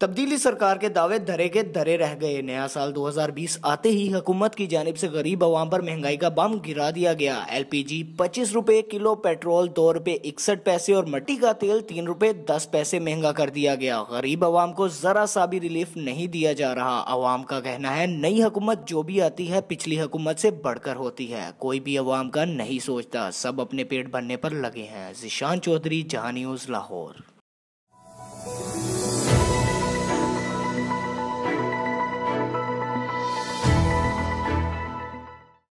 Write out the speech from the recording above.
तब्दीली सरकार के दावे धरे के धरे रह गए। नया साल 2020 आते ही हुकूमत की जानब से गरीब आवाम पर महँगाई का बम गिरा दिया गया। एलपीजी पच्चीस रुपए किलो, पेट्रोल दो रुपए इकसठ पैसे और मट्टी का तेल तीन रुपए दस पैसे महँगा कर दिया गया। गरीब आवाम को जरा सा भी रिलीफ नहीं दिया जा रहा। आवाम का कहना है, नई हुकूमत जो भी आती है, पिछली हुकूमत से बढ़कर होती है। कोई भी आवाम का नहीं सोचता। सब अपने पेट भरने पर लगे हैं। जिशान चौधरी, जहा न्यूज़, लाहौर।